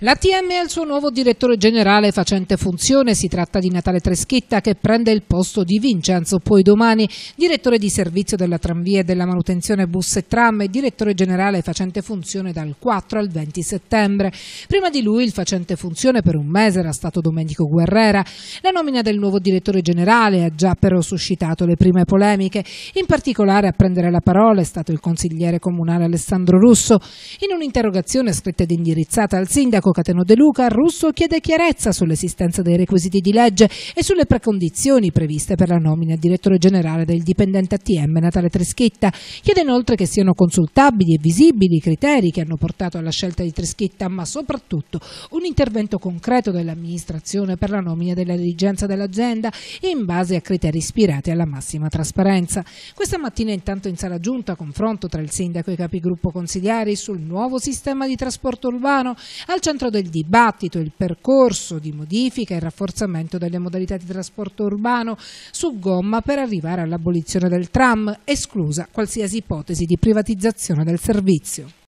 L'ATM è il suo nuovo direttore generale facente funzione, si tratta di Natale Treschitta che prende il posto di Vincenzo Poi domani, direttore di servizio della tranvia e della manutenzione bus e tram e direttore generale facente funzione dal 4 al 20 settembre. Prima di lui il facente funzione per un mese era stato Domenico Guerrera. La nomina del nuovo direttore generale ha già però suscitato le prime polemiche, in particolare a prendere la parola è stato il consigliere comunale Alessandro Russo. In un'interrogazione scritta ed indirizzata al sindaco sindaco Cateno De Luca, Russo chiede chiarezza sull'esistenza dei requisiti di legge e sulle precondizioni previste per la nomina a direttore generale del dipendente ATM Natale Treschitta. Chiede inoltre che siano consultabili e visibili i criteri che hanno portato alla scelta di Treschitta, ma soprattutto un intervento concreto dell'amministrazione per la nomina della dirigenza dell'azienda in base a criteri ispirati alla massima trasparenza. Questa mattina intanto in sala giunta confronto tra il sindaco e i capigruppo consigliari sul nuovo sistema di trasporto urbano al centro centro del dibattito il percorso di modifica e rafforzamento delle modalità di trasporto urbano su gomma per arrivare all'abolizione del tram, esclusa qualsiasi ipotesi di privatizzazione del servizio.